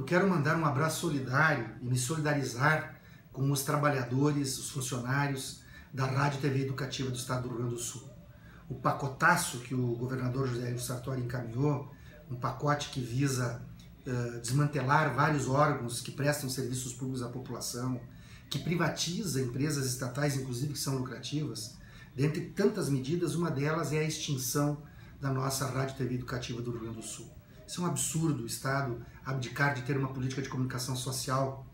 Eu quero mandar um abraço solidário e me solidarizar com os trabalhadores, os funcionários da Rádio TV Educativa do Estado do Rio Grande do Sul. O pacotaço que o governador José Hélio Sartori encaminhou, um pacote que visa uh, desmantelar vários órgãos que prestam serviços públicos à população, que privatiza empresas estatais, inclusive que são lucrativas, dentre tantas medidas, uma delas é a extinção da nossa Rádio TV Educativa do Rio Grande do Sul. Isso é um absurdo o Estado abdicar de ter uma política de comunicação social.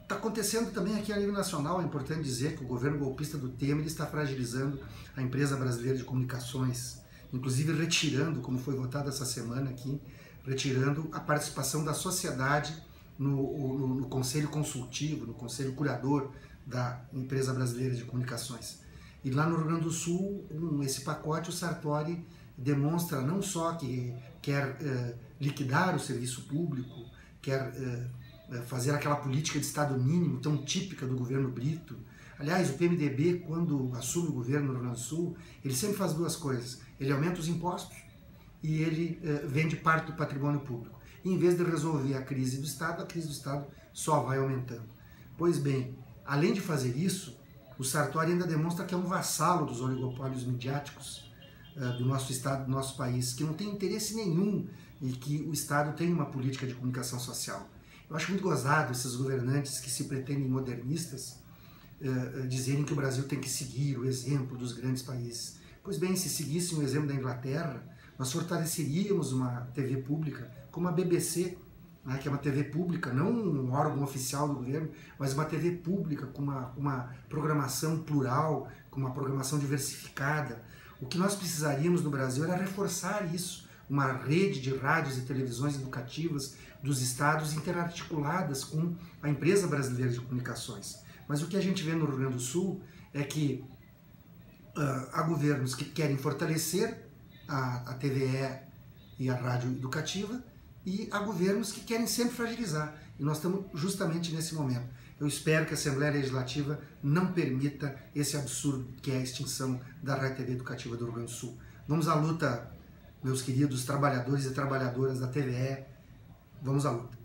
Está acontecendo também aqui a nível nacional, é importante dizer que o governo golpista do Temer está fragilizando a empresa brasileira de comunicações, inclusive retirando, como foi votado essa semana aqui, retirando a participação da sociedade no, no, no conselho consultivo, no conselho curador da empresa brasileira de comunicações. E lá no Rio Grande do Sul, com esse pacote, o Sartori demonstra não só que quer eh, liquidar o serviço público, quer eh, eh, fazer aquela política de Estado mínimo tão típica do governo Brito. Aliás, o PMDB, quando assume o governo no Rio Grande do Sul, ele sempre faz duas coisas. Ele aumenta os impostos e ele vende parte do patrimônio público. E, em vez de resolver a crise do Estado, a crise do Estado só vai aumentando. Pois bem, além de fazer isso, o Sartori ainda demonstra que é um vassalo dos oligopólios midiáticos do nosso Estado, do nosso país, que não tem interesse nenhum e que o Estado tem uma política de comunicação social. Eu acho muito gozado esses governantes que se pretendem modernistas uh, dizerem que o Brasil tem que seguir o exemplo dos grandes países. Pois bem, se seguissem o exemplo da Inglaterra, nós fortaleceríamos uma TV pública como a BBC, né, que é uma TV pública, não um órgão oficial do governo, mas uma TV pública com uma, uma programação plural, com uma programação diversificada. O que nós precisaríamos no Brasil era reforçar isso, uma rede de rádios e televisões educativas dos estados interarticuladas com a empresa brasileira de comunicações. Mas o que a gente vê no Rio Grande do Sul é que uh, há governos que querem fortalecer a, a TVE e a rádio educativa e há governos que querem sempre fragilizar. E nós estamos justamente nesse momento. Eu espero que a Assembleia Legislativa não permita esse absurdo que é a extinção da Rádio TV Educativa do Rio Grande do Sul. Vamos à luta, meus queridos trabalhadores e trabalhadoras da TVE. Vamos à luta.